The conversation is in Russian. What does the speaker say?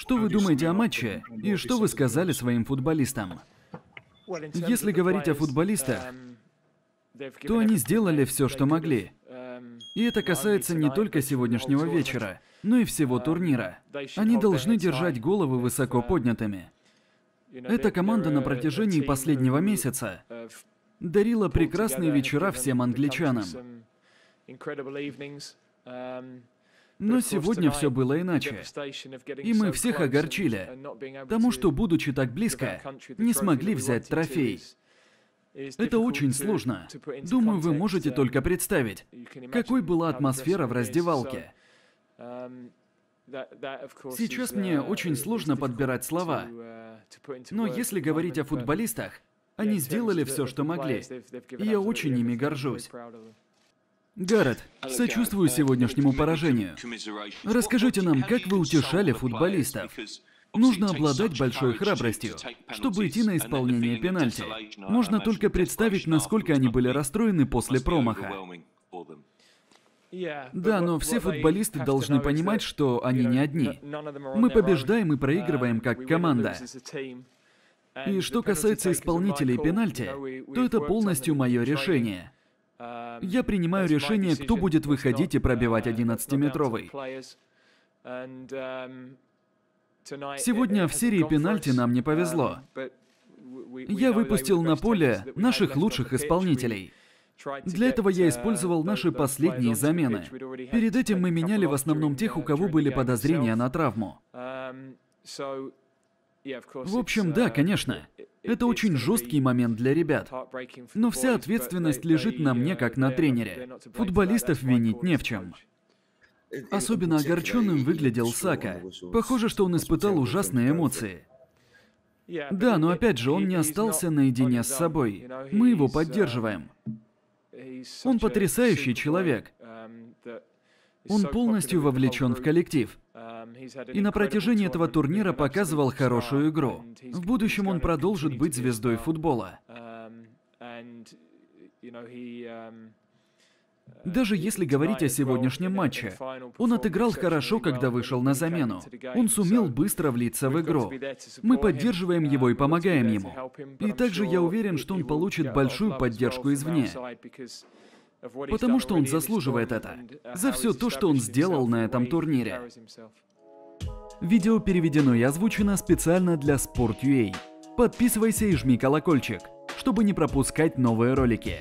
Что вы думаете о матче и что вы сказали своим футболистам? Если говорить о футболистах, то они сделали все, что могли. И это касается не только сегодняшнего вечера, но и всего турнира. Они должны держать головы высоко поднятыми. Эта команда на протяжении последнего месяца дарила прекрасные вечера всем англичанам. Но сегодня все было иначе. И мы всех огорчили тому, что, будучи так близко, не смогли взять трофей. Это очень сложно. Думаю, вы можете только представить, какой была атмосфера в раздевалке. Сейчас мне очень сложно подбирать слова. Но если говорить о футболистах, они сделали все, что могли. И я очень ими горжусь. Гаррет, сочувствую сегодняшнему поражению. Расскажите нам, как вы утешали футболистов? Нужно обладать большой храбростью, чтобы идти на исполнение пенальти. Можно только представить, насколько они были расстроены после промаха. Да, но все футболисты должны понимать, что они не одни. Мы побеждаем и проигрываем как команда. И что касается исполнителей пенальти, то это полностью мое решение. Я принимаю решение, кто будет выходить и пробивать 11-метровый. Сегодня в серии пенальти нам не повезло. Я выпустил на поле наших лучших исполнителей. Для этого я использовал наши последние замены. Перед этим мы меняли в основном тех, у кого были подозрения на травму. В общем, да, конечно. Это очень жесткий момент для ребят. Но вся ответственность лежит на мне, как на тренере. Футболистов винить не в чем. Особенно огорченным выглядел Сака. Похоже, что он испытал ужасные эмоции. Да, но опять же, он не остался наедине с собой. Мы его поддерживаем. Он потрясающий человек. Он полностью вовлечен в коллектив. И на протяжении этого турнира показывал хорошую игру. В будущем он продолжит быть звездой футбола. Даже если говорить о сегодняшнем матче, он отыграл хорошо, когда вышел на замену. Он сумел быстро влиться в игру. Мы поддерживаем его и помогаем ему. И также я уверен, что он получит большую поддержку извне. Потому что он заслуживает это. За все то, что он сделал на этом турнире. Видео переведено и озвучено специально для Sport.ua. Подписывайся и жми колокольчик, чтобы не пропускать новые ролики.